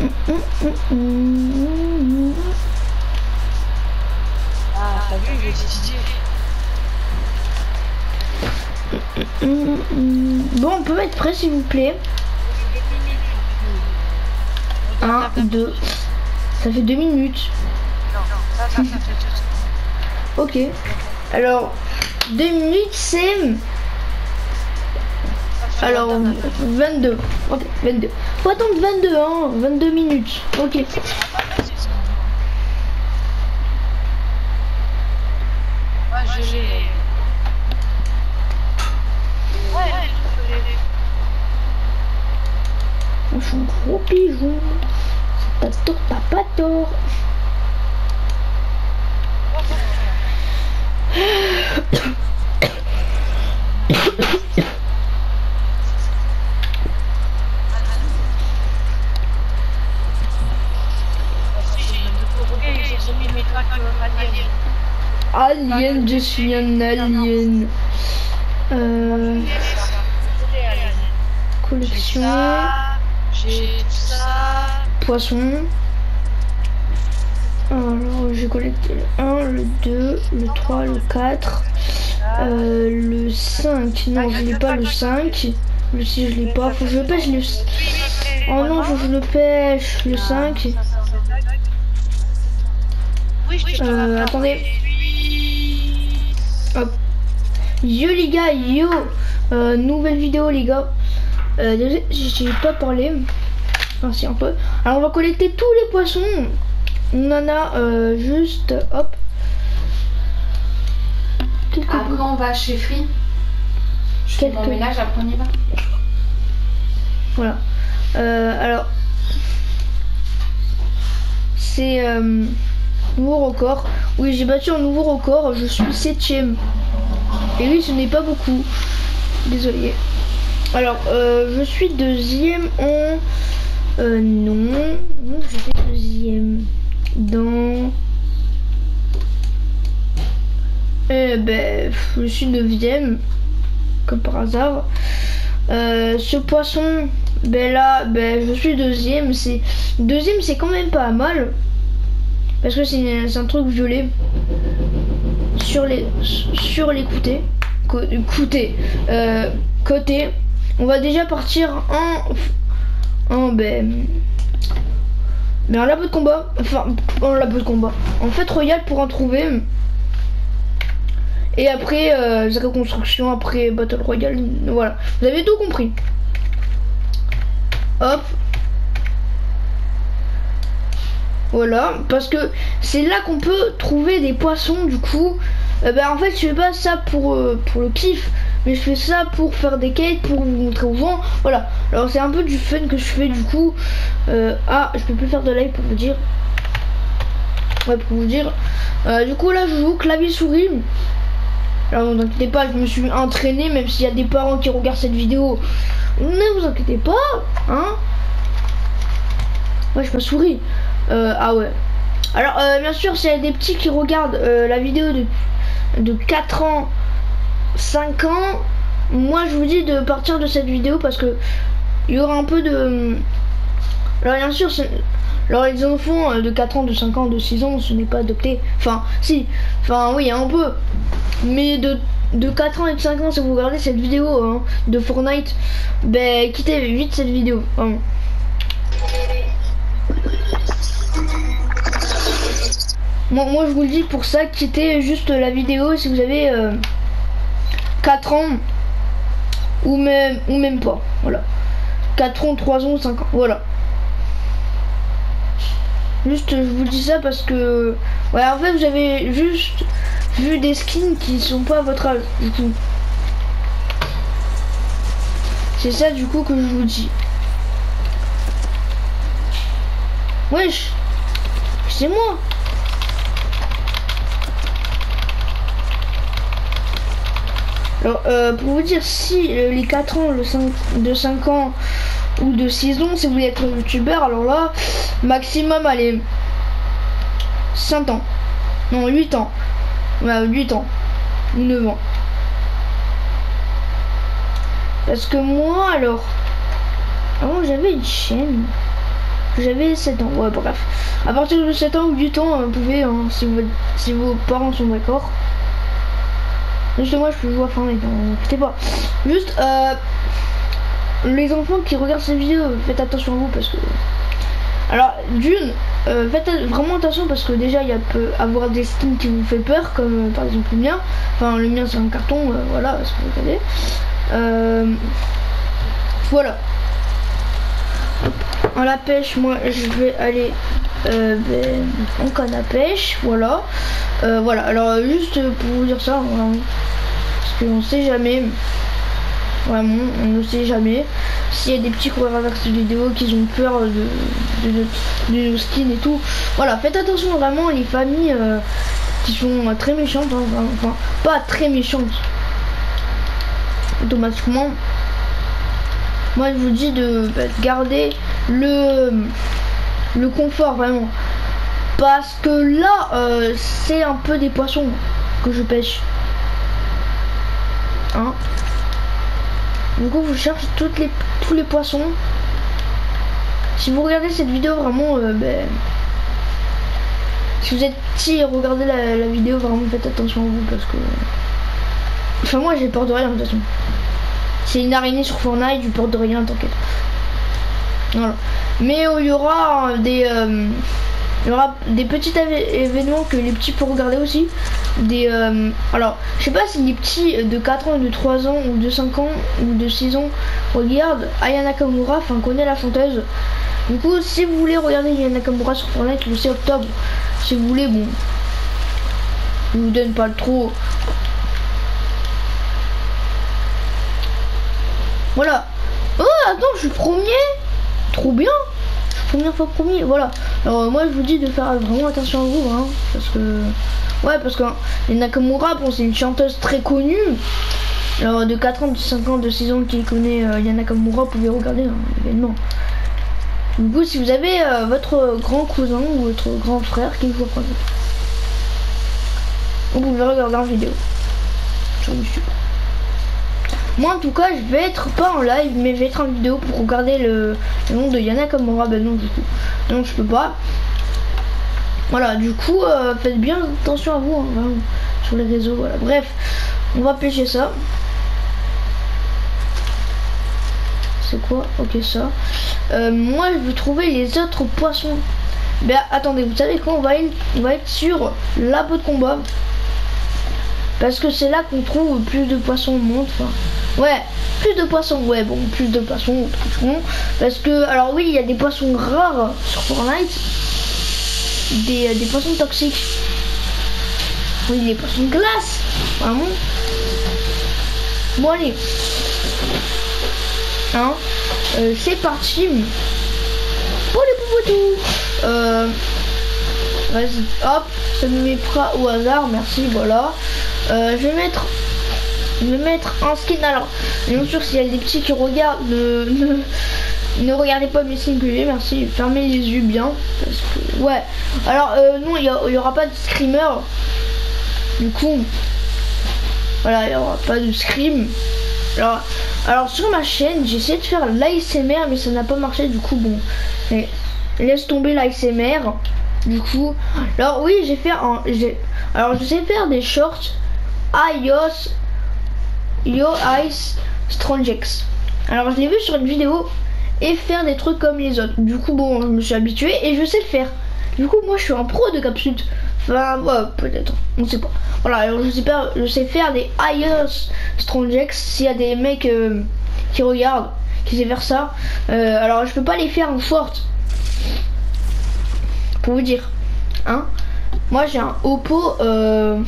Ah. Bon, on peut mettre prêt s'il vous plaît. 1, 2. Ça fait 2 minutes. Non, ça, ça, ça fait. Ok. Alors, 2 minutes c'est... Alors, attends, attends. 22. Ok, 22. Faut attendre 22, hein. 22 minutes. Ok. Ouais, je suis un gros pigeon. Tort, t'as pas tort. Si, j'ai ok, j'ai mis mes tracks euh, aliens. Alien, je suis un alien. Euh, collection. j'ai ça. Poisson. Alors, j'ai collecté le 1, le 2, le 3, le 4, euh, le 5. Non, je l'ai pas le 5. Le 6, je l'ai pas. Faut que je le pêche. Le... Oh non, faut que je le pêche. Le 5. Oui, je te Euh, attendez. Hop. Yo les gars, yo Euh, Nouvelle vidéo les gars. Euh, désolé, j'ai pas parlé. Enfin si un peu. Alors on va collecter tous les poissons. On en a euh, juste hop. Quelques Après, on va chez Free. Je fais mon Quelques- ménage, après on y va. Voilà. Euh, alors. C'est nouveau record. Oui, j'ai battu un nouveau record. Je suis septième. Et oui, ce n'est pas beaucoup. Désolé. Alors, euh, je suis deuxième en. Euh, non. Je suis deuxième dans. Eh ben, je suis neuvième. Comme par hasard. Euh, ce poisson, ben là, ben je suis deuxième. C'est deuxième, c'est quand même pas mal parce que c'est un truc violet sur les sur les côtés, côté, euh, côté. On va déjà partir en en ben mais en labo de combat, enfin en labo de combat, en fait royal pour en trouver. Et après, euh, reconstruction, après Battle Royale, voilà. Vous avez tout compris. Hop. Voilà, parce que c'est là qu'on peut trouver des poissons du coup. Euh, bah, en fait, je fais pas ça pour, euh, pour le kiff, mais je fais ça pour faire des quêtes, pour vous montrer aux gens. Voilà, alors c'est un peu du fun que je fais du coup. Euh, ah, je peux plus faire de live pour vous dire. Ouais, pour vous dire. Euh, du coup, là, je joue clavier-souris. Alors ne vous inquiétez pas, je me suis entraîné, même s'il y a des parents qui regardent cette vidéo. Ne vous inquiétez pas, hein. Ouais, je pas souris. Euh, ah ouais. Alors, euh, bien sûr, s'il y a des petits qui regardent euh, la vidéo de, de 4 ans, 5 ans, moi je vous dis de partir de cette vidéo parce que il y aura un peu de. Alors, bien sûr, alors les enfants de 4 ans, de 5 ans, de 6 ans, ce n'est pas adopté. Enfin, si. Enfin, oui, un peu. Mais de, de 4 ans et de 5 ans, si vous regardez cette vidéo hein, de Fortnite, ben quittez vite cette vidéo. vraiment. Moi, moi, je vous le dis pour ça, quittez juste la vidéo si vous avez euh, 4 ans ou même, ou même pas. Voilà. 4 ans, 3 ans, 5 ans. Voilà. Juste, je vous dis ça parce que. Ouais, en fait, vous avez juste vu des skins qui sont pas à votre âge, du coup. C'est ça, du coup, que je vous dis. Wesh C'est moi Alors, euh, pour vous dire, si euh, les 4 ans, le 5, de 5 ans ou de 6 ans, si vous voulez être youtubeur, alors là, maximum, allez, 5 ans. Non, 8 ans. Ouais, 8 ans. Ou 9 ans. Parce que moi, alors, avant, j'avais une chaîne. j'avais 7 ans. Ouais, bref. À partir de 7 ans ou 8 ans, vous pouvez, hein, si, vous, si vos parents sont d'accord. Juste moi, je peux jouer à Fortnite, hein, écoutez pas. Juste, euh, les enfants qui regardent ces vidéos, faites attention à vous parce que. Alors, d'une, euh, faites vraiment attention parce que déjà, il y a peut avoir des skins qui vous fait peur, comme euh, par exemple le mien. Enfin, le mien, c'est un carton, euh, voilà, que vous. Euh, voilà. En la pêche, moi, je vais aller euh, ben, en canne voilà. Euh, voilà, alors juste pour vous dire ça, voilà. parce qu'on sait jamais, vraiment, on ne sait jamais. S'il y a des petits qui regardent cette vidéo qui ont peur de, de, de- skins et tout, voilà, faites attention vraiment les familles euh, qui sont très méchantes, hein, enfin, pas très méchantes, automatiquement. Moi, je vous dis de, bah, de garder le le confort vraiment. Parce que là euh, c'est un peu des poissons que je pêche. Hein. Du coup je cherche toutes les tous les poissons. Si vous regardez cette vidéo vraiment euh, ben, si vous êtes petit et regardez la, vidéo vraiment faites attention à vous parce que enfin moi j'ai peur de rien de toute façon. C'est une araignée sur Fortnite j'ai peur de rien t'inquiète. Voilà. Mais euh, il y aura euh, des euh, il y aura des petits événements que les petits peuvent regarder aussi. Des euh, alors, je sais pas si les petits de 4 ans, de 3 ans ou de 5 ans ou de 6 ans regardent Aya Nakamura, enfin connaît la chanteuse. Du coup, si vous voulez regarder Aya Nakamura sur Fortnite le 6 octobre, si vous voulez, bon, je vous donne pas trop. Voilà. Oh, attends, je suis premier trop bien première fois premier voilà. Alors moi je vous dis de faire vraiment attention à vous hein, parce que ouais parce que Nakamura bon c'est une chanteuse très connue. Alors de 4 ans de 5 ans de 6 ans qui connaît euh, Yana vous pouvez regarder hein, l'événement du coup si vous avez euh, votre grand cousin ou votre grand frère qui à Fortnite vous pouvez regarder en vidéo. Sur YouTube moi en tout cas je vais être pas en live mais je vais être en vidéo pour regarder le, le nom de Yana Kamura. Ben non du coup. Non je peux pas. Voilà du coup euh, faites bien attention à vous hein, sur les réseaux. Voilà. Bref, on va pêcher ça. C'est quoi? Ok ça. Euh, moi je veux trouver les autres poissons. Ben attendez, vous savez quoi? On va, être, on va être sur la peau de combat. Parce que c'est là qu'on trouve plus de poissons au monde. Ouais, plus de poissons. Ouais, bon, plus de poissons. tout le monde. Parce que, alors oui, il y a des poissons rares sur Fortnite. Des, des poissons toxiques. Oui, des poissons de glace. Vraiment. Bon, allez. Hein euh, C'est parti. Pour les poupotous. Euh, Vas-y, hop, ça me mettra au hasard, merci, voilà. Euh, je vais mettre vais mettre un skin. Alors bien sûr s'il y a des petits qui regardent ne, ne, regardez pas mes skins que j'ai merci. Fermez les yeux bien parce que ouais. Alors euh, non il y, a- il y aura pas de screamer. Du coup voilà il y aura pas de scream. Alors alors sur ma chaîne j'ai essayé de faire l'ASMR mais ça n'a pas marché du coup bon. Laisse tomber l'ASMR du coup alors oui j'ai fait un alors je sais faire des shorts iOS Yo Ice Strongex. Alors je l'ai vu sur une vidéo et faire des trucs comme les autres. Du coup bon je me suis habitué et je sais le faire. Du coup moi je suis un pro de capsule. Enfin ouais, peut-être, on sait pas. Voilà, alors je sais pas, je sais faire des iOS Strongex s'il y a des mecs euh, qui regardent, qui savent faire ça. Euh, alors je peux pas les faire en short. Pour vous dire. Hein Moi j'ai un Oppo euh,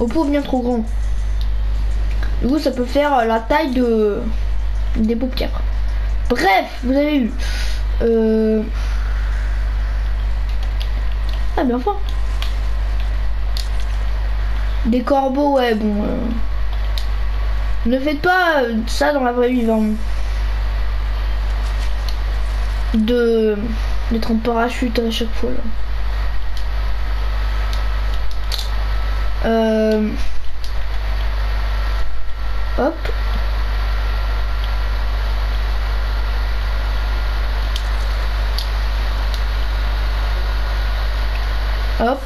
Oppo bien trop grand. Du coup, ça peut faire euh, la taille de des paupières. Bref, vous avez eu. Ah, bien fort. Des corbeaux, ouais, bon. euh, Ne faites pas euh, ça dans la vraie vie, vraiment. De d'être en parachute à chaque fois là. Euh... Hop. Hop.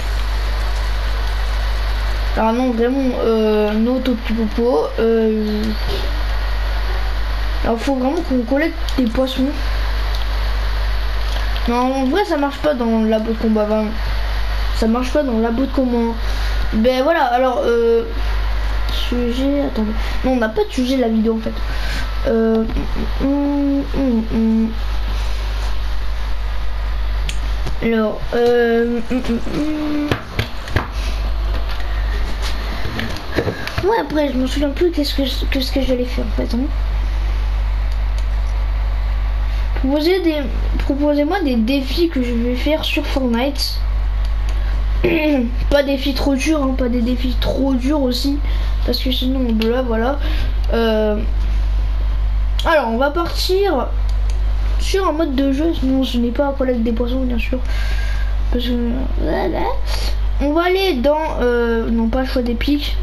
Alors non, vraiment, euh, nos tout Alors euh, faut vraiment qu'on collecte des poissons. Non, en vrai, ça marche pas dans le labo de combat. Ben, ça marche pas dans le labo de combat. Ben voilà, alors, euh, sujet, attendez. Non, on n'a pas de la vidéo en fait. Alors, hum. Ouais, après, je me souviens plus qu'est-ce que, qu'est-ce que j'allais faire en fait. hein. Proposez des, proposez-moi des défis que je vais faire sur Fortnite. pas des défis trop durs, hein, pas des défis trop durs aussi, parce que sinon on là, voilà. Euh, Alors, on va partir sur un mode de jeu. Non, ce n'est pas à collecte des poissons, bien sûr, parce que. On va aller dans, euh, non pas le choix des pics.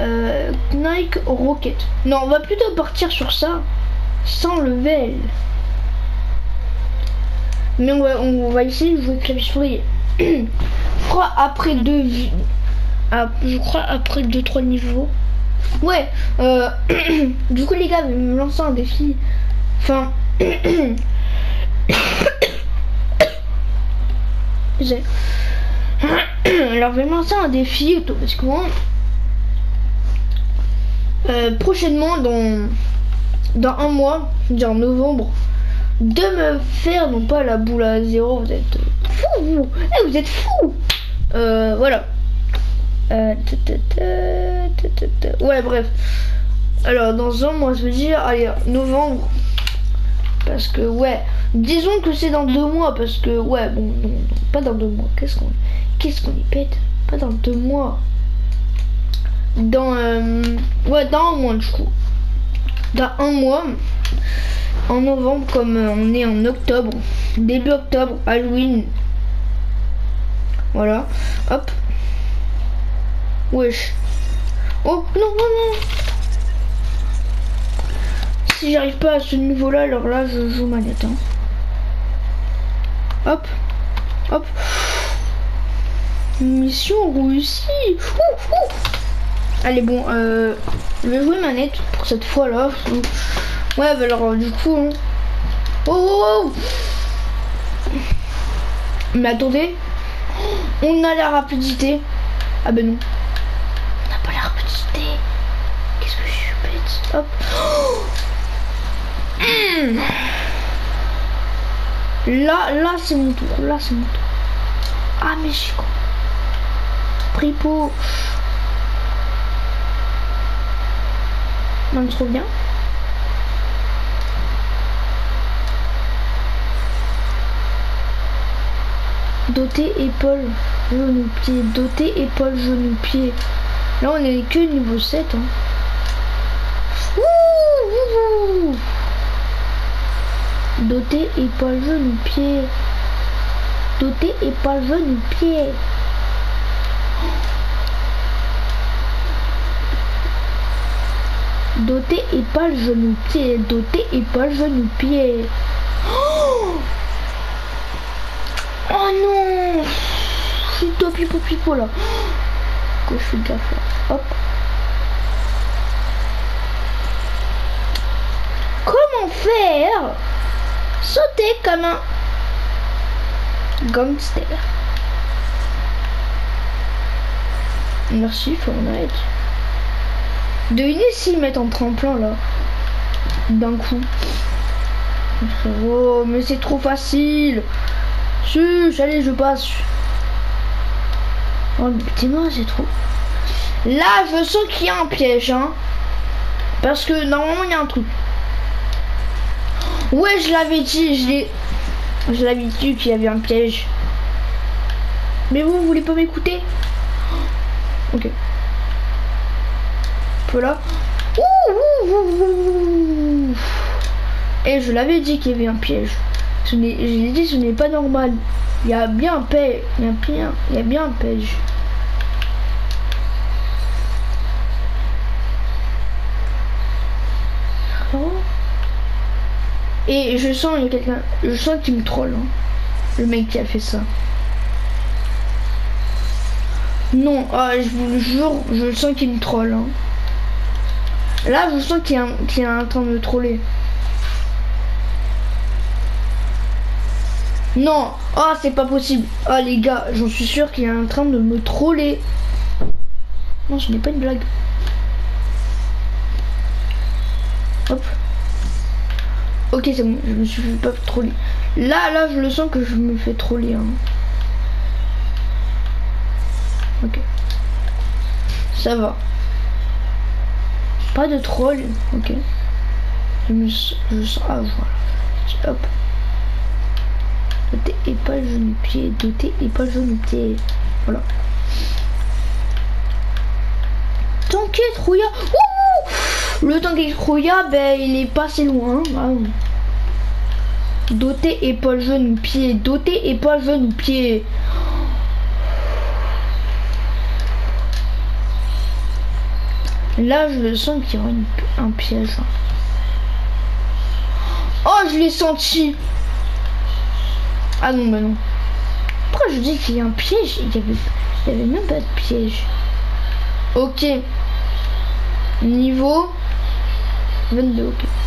Euh, Nike Rocket. Non, on va plutôt partir sur ça sans level. Mais on va, on va essayer de jouer clavier souris. je après deux je crois après deux trois niveaux. Ouais. euh, du coup les gars, me lancer un défi. Enfin. J'ai- Alors je vais me lancer un défi automatiquement. Euh, prochainement dans dans un mois, dire novembre, de me faire non pas la boule à zéro, vous êtes fous vous, Eh, vous êtes fous Euh, voilà. Ouais bref. Alors dans un mois, je veux dire, allez, novembre. Parce que ouais, disons que c'est dans deux mois, parce que ouais, bon, non, non, pas dans deux mois. Qu'est-ce qu'on, qu'est-ce y pète? Pas dans deux mois. Dans, euh, ouais, dans un mois du coup dans un mois, en novembre, comme euh, on est en octobre, début octobre, Halloween. Voilà, hop. Wesh. Oh non, non, non. Si j'arrive pas à ce niveau-là, alors là, je joue manette. Hein. Hop, hop. Mission réussie. Allez bon, euh, je vais jouer manette pour cette fois-là. Ouais, bah alors du coup, hein. oh, oh, oh. mais attendez, on a la rapidité. Ah ben non, on n'a pas la rapidité. Qu'est-ce que je suis bête. Hop. Hmm. Là, là c'est mon tour. Là c'est mon tour. Ah mais je suis. Pripo. Non, trop bien. Doté épaule, genou, pied. Doté épaule, genou, pied. Là, on est que niveau 7. Hein. Ouh, ouh, ouh. Doté épaule, genou, pied. Doté épaule, genou, pied. Doté épaule, genou, pied. Doté épaule, genou, pied. Oh, oh non suis top pipo pipo là. Que je suis gaffe là. Hop. Comment faire? Sauter comme un gangster. Merci Fortnite. Devinez s'ils mettent en tremplin là. D'un coup. Oh, mais c'est trop facile. Chuch, allez, je passe. Oh, putain, c'est trop. Là, je sens qu'il y a un piège, hein. Parce que normalement, il y a un truc. Ouais, je l'avais dit, je l'ai. Je l'avais dit qu'il y avait un piège. Mais vous, vous voulez pas m'écouter? Ok. Peu là. Ouh, ouh. Et je l'avais dit qu'il y avait un piège. Je l'ai dit, ce n'est pas normal. Il y a bien un piège. Il y a bien un piège. Oh. Et je sens quelqu'un, je sens qu'il me troll. hein. Le mec qui a fait ça. Non, ah, je vous le jure, je sens qu'il me troll. hein. Là, je sens qu'il est, est en train de me troller. Non, ah, c'est pas possible. Ah, les gars, j'en suis sûr qu'il est en train de me troller. Non, ce n'est pas une blague. Hop. Ok, c'est bon, je me suis fait pas troller. Là, là, je le sens que je me fais troller. hein. Ok. Ça va. Pas de troll. Ok. Je me s- je sens. Ah, voilà. Hop. Doté et pas le genou pied. Doté et pas le genou pied. Voilà. T'inquiète. Ouh le t'inquiète, Rouya, ben, il est pas assez loin. Ah, oui. Doté épaule genou pied. Doté épaule genou pied. Là, je le sens qu'il y aura une- un piège. Oh, je l'ai senti. Ah non, bah non. Pourquoi je dis qu'il y a un piège? Il y avait, il y avait même pas de piège. Ok. Niveau فيلا وكده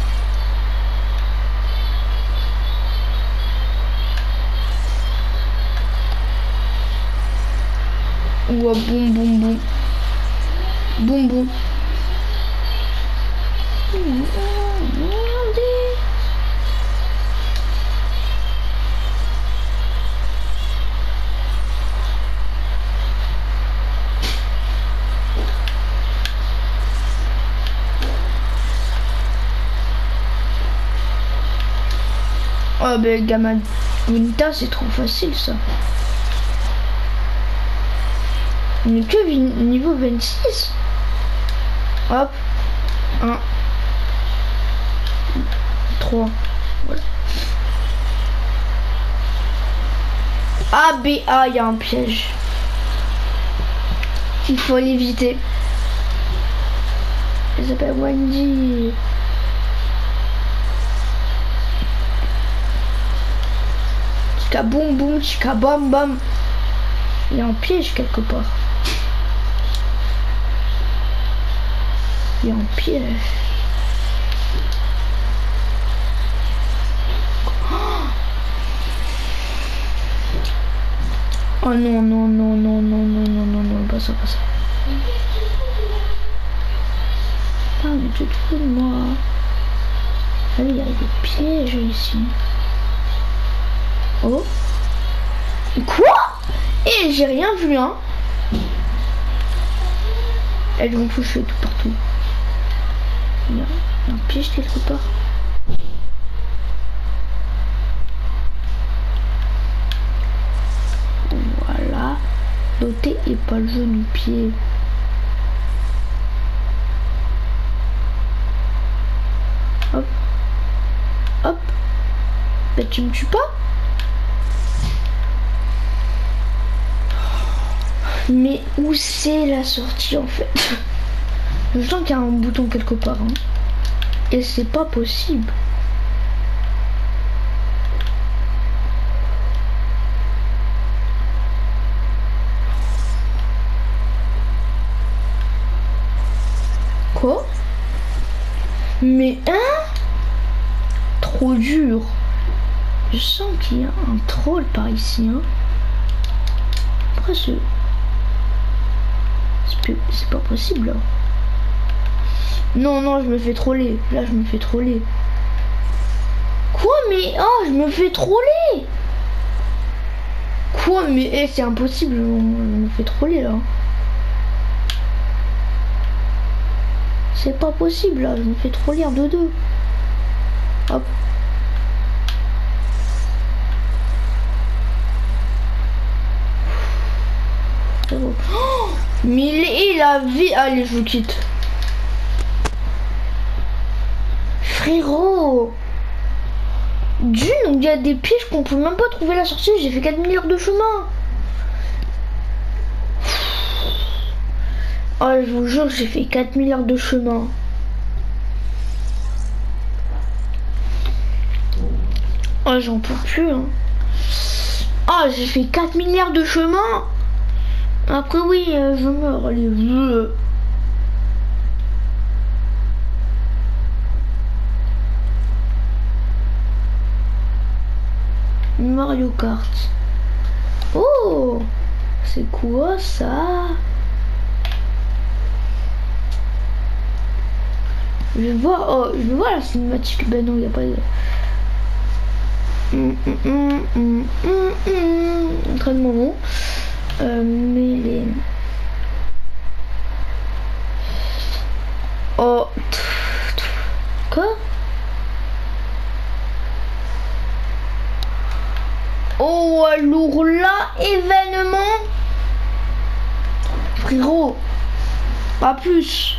بوم بوم بوم. بوم بوم. Oh ben Gamma Gunta c'est trop facile ça. On n'est que niveau 26. Hop. 1. 3. Voilà. A, B, A, il y a un piège. Il faut l'éviter. Elle s'appelle Wendy. Boum boum, chica bam bam. Il a un piège quelque part. Il a un piège. Oh non, non, non, non, non, non, non, non, non, pas ça, pas ça. Ah, mais tu te fous de moi. Oui, il y a des pièges ici. Oh. Quoi? Eh, j'ai rien vu, hein. Elle m'en fout, je fais tout partout. Il y a un piège quelque part. Voilà. Doté et pas le genou pied. Hop. Hop. Bah tu me tues pas? Mais où c'est la sortie en fait Je sens qu'il y a un bouton quelque part. hein. Et c'est pas possible. Quoi? Mais hein? Trop dur. Je sens qu'il y a un troll par ici. Hein. Après C'est pas possible là. Non, non, je me fais troller. Là, je me fais troller. Quoi Mais oh, je me fais troller Quoi Mais eh, c'est impossible. on- me fais troller là. C'est pas possible là. Je me fais troller de deux. Hop. Frérot. Oh mais il, il a vie. Allez, je vous quitte. Frérot D'une, il y a des pièges qu'on peut même pas trouver la sortie. J'ai fait 4 milliards de chemin. Oh, je vous jure, j'ai fait 4 milliards de chemin. Oh, j'en peux plus. Hein. Oh, j'ai fait 4 milliards de chemin. Après, oui, euh, je meurs. Allez, euh. Mario Kart. Oh C'est quoi ça Je voir, oh, je voir la cinématique. Ben non, il n'y a pas de... Hum, hum, hum, hum, hum, hum. Entraînement non. Euh, mais les... Oh. Quoi Oh, alors là, événement Frérot, pas plus